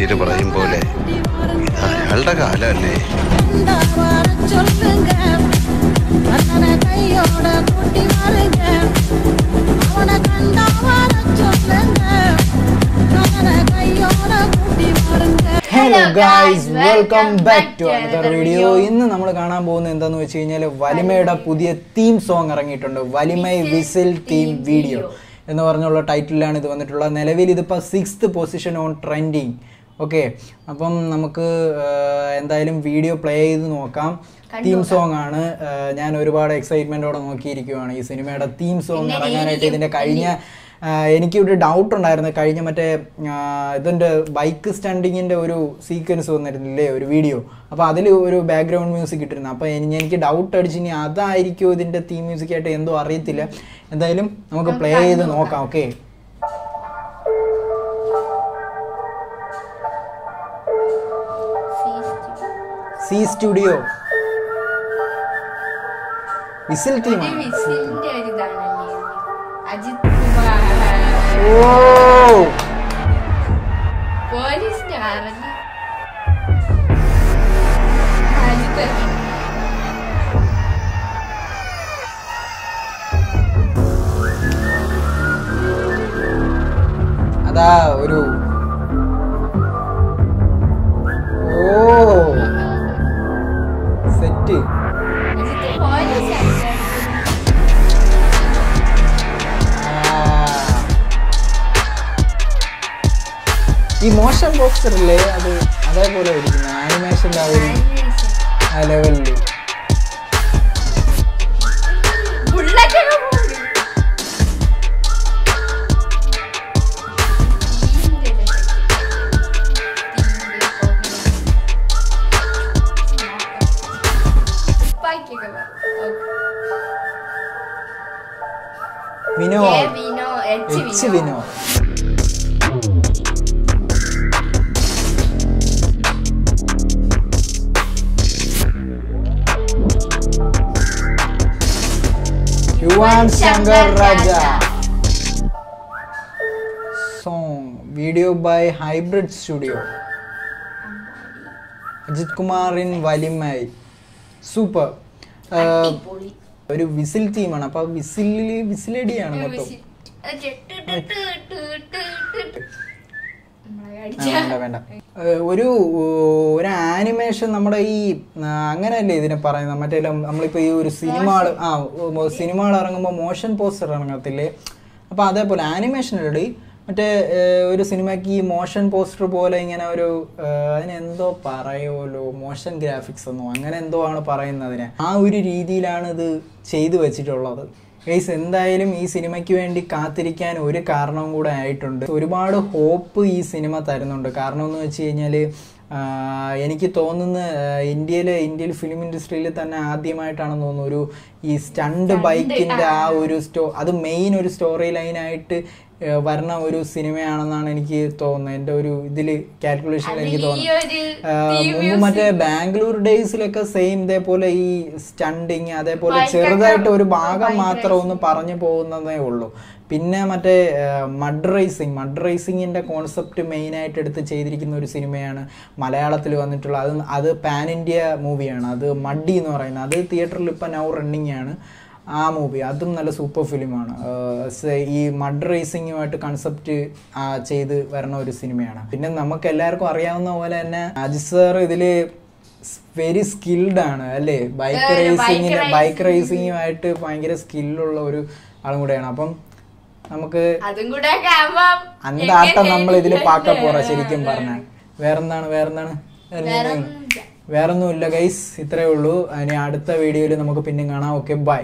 പറ്റിയിട്ട് പറയും പോലെ. അയാളുടെ കാലമല്ലേ. Hello guys welcome back to another video ഇന്ന് നമ്മൾ കാണാൻ പോകുന്നത് എന്താന്ന് വെച്ച് കഴിഞ്ഞാൽ വലിമയുടെ പുതിയ തീം സോങ് ഇറങ്ങിയിട്ടുണ്ട്. വലിമൈ വിസിൽ തീം വീഡിയോ എന്ന് പറഞ്ഞുള്ള ടൈറ്റിലാണ് ഇത് വന്നിട്ടുള്ളത്. നിലവിൽ ഇതിപ്പോൾ six position on trending okay അപ്പം നമുക്ക് എന്തായാലും വീഡിയോ പ്ലേ ചെയ്ത് നോക്കാം. തീം സോങ് ആണ്. ഞാൻ ഒരുപാട് എക്സൈറ്റ്മെന്റോടെ നോക്കിയിരിക്കുവാണ് ഈ സിനിമയുടെ തീം സോങ് ഇറങ്ങാനായിട്ട് ഇതിന്റെ കഴിഞ്ഞ എനിക്ക് എനിക്കൊരു ഡൗട്ട് ഉണ്ടായിരുന്നു. കഴിഞ്ഞ മറ്റേ ഇതിന്റെ ബൈക്ക് സ്റ്റാൻഡിങ്ങിന്റെ ഒരു സീക്വൻസ് വന്നിരുന്നില്ലേ ഒരു വീഡിയോ അപ്പോൾ അതിൽ ഒരു ബാക്ക്ഗ്രൗണ്ട് മ്യൂസിക് ഇട്ടിരുന്നു. അപ്പോൾ എനിക്ക് ഡൗട്ട് അടിച്ച് ഇനി അതായിരിക്കും ഇതിന്റെ തീം മ്യൂസിക് ആയിട്ട് എന്തോ അറിയത്തില്ല. എന്തായാലും നമുക്ക് പ്ലേ ചെയ്ത് നോക്കാം okay C studio. Whistle team ഓ! അതാ ഒരു ഓ! പോലീസ് ഈ മോഷൻ പോസ്റ്റർ ഇല്ലേ? അത് അതേപോലെ ആനിമേഷന്റെ ആ ഒരു ആ ലെവലിൽ വിനോ വിനോ H H Vino Vino Yuvan Shankar Raja song video by hybrid studio Ajith Kumar in വലിമായി super അടിപൊളി. ഒരു വിസിൽ ടീമാണ്. അപ്പൊ വിസിലിൽ വിസിലടിയാണ് മൊത്തം. വേണ്ട വേണ്ട. ഒരു ഒരു ആനിമേഷൻ നമ്മുടെ ഈ അങ്ങനെയല്ലേ ഇതിനെ പറയുന്നത്? മറ്റേ നമ്മളിപ്പോൾ നമ്മളിപ്പോ ഈ ഒരു സിനിമ ആ സിനിമകൾ ഇറങ്ങുമ്പോൾ മോഷൻ പോസ്റ്റർ ഇറങ്ങത്തില്ലേ? അപ്പൊ അതേപോലെ ആനിമേഷൻ അല്ലേ മറ്റേ ഒരു സിനിമയ്ക്ക് ഈ മോഷൻ പോസ്റ്റർ പോലെ ഇങ്ങനെ ഒരു അതിനെന്തോ പറയുമല്ലോ മോഷൻ ഗ്രാഫിക്സ് എന്നോ അങ്ങനെ എന്തോ ആണ് പറയുന്നതിന്. ആ ഒരു രീതിയിലാണ് ഇത് ചെയ്തു വെച്ചിട്ടുള്ളത്. ഗൈസ് എന്തായാലും ഈ സിനിമയ്ക്ക് വേണ്ടി കാത്തിരിക്കാൻ ഒരു കാരണവും കൂടെ ആയിട്ടുണ്ട്. ഒരുപാട് ഹോപ്പ് ഈ സിനിമ തരുന്നുണ്ട്. കാരണം എന്ന് വെച്ച് കഴിഞ്ഞാൽ എനിക്ക് തോന്നുന്ന ഇന്ത്യയിലെ ഇന്ത്യയിൽ ഫിലിം ഇൻഡസ്ട്രിയിൽ തന്നെ ആദ്യമായിട്ടാണെന്ന് തോന്നുന്നു ഒരു ഈ സ്റ്റണ്ട് ബൈക്കിന്റെ ആ. ഒരു സ്റ്റോ അത് മെയിൻ ഒരു സ്റ്റോറി ലൈനായിട്ട് വരുന്ന ഒരു സിനിമയാണെന്നാണ് എനിക്ക് തോന്നുന്നത്. എന്റെ ഒരു ഇതിൽ കാൽക്കുലേഷനിൽ എനിക്ക് തോന്നുന്നു. തോന്നുന്നത് മറ്റേ ബാംഗ്ലൂർ ഡേയ്സിലൊക്കെ സെയിം ഇതേപോലെ ഈ സ്റ്റണ്ടിങ് അതേപോലെ ചെറുതായിട്ട് ഒരു ഭാഗം മാത്രം ഒന്ന് പറഞ്ഞു പോകുന്നതേ ഉള്ളൂ. പിന്നെ മറ്റേ മഡ് റേസിംഗ് മഡ് റേസിംഗിന്റെ കോൺസെപ്റ്റ് മെയിൻ ആയിട്ട് എടുത്ത് ചെയ്തിരിക്കുന്ന ഒരു സിനിമയാണ് മലയാളത്തിൽ വന്നിട്ടുള്ളത് അത് അത് പാൻ ഇന്ത്യ മൂവിയാണ് അത് മഡി എന്ന് പറയുന്നത്. അത് തിയേറ്ററിൽ ഇപ്പം നൗ റണ്ണിങ് ആണ്. ആ മൂവി അതും നല്ല സൂപ്പർ ഫിലിമാണ് ഈ മഡ് റേസിംഗുമായിട്ട് കൺസെപ്റ്റ് ചെയ്ത് വരണ ഒരു സിനിമയാണ് പിന്നെ നമുക്ക് എല്ലാവർക്കും അറിയാവുന്ന പോലെ തന്നെ അജിത് സാർ ഇതിൽ വെരി സ്കിൽഡ് ആണ് അല്ലേ? Bike റേസിംഗിന് bike. റേസിംഗുമായിട്ട് ഭയങ്കര സ്കില്ലുള്ള ഒരു ആളും കൂടെയാണ്. അപ്പം നമുക്ക് അന്താട്ടം നമ്മൾ ഇതിൽ പാക്ക പോറ ശരിക്കും പറഞ്ഞാൽ വേറെന്താണ് വേറെന്താണ്? വേറൊന്നുമില്ല. വേറൊന്നുമില്ല. ഗൈസ് ഇത്രയേ ഉള്ളൂ. ഇനി അടുത്ത വീഡിയോയിൽ നമുക്ക് പിന്നെ കാണാം. Okay bye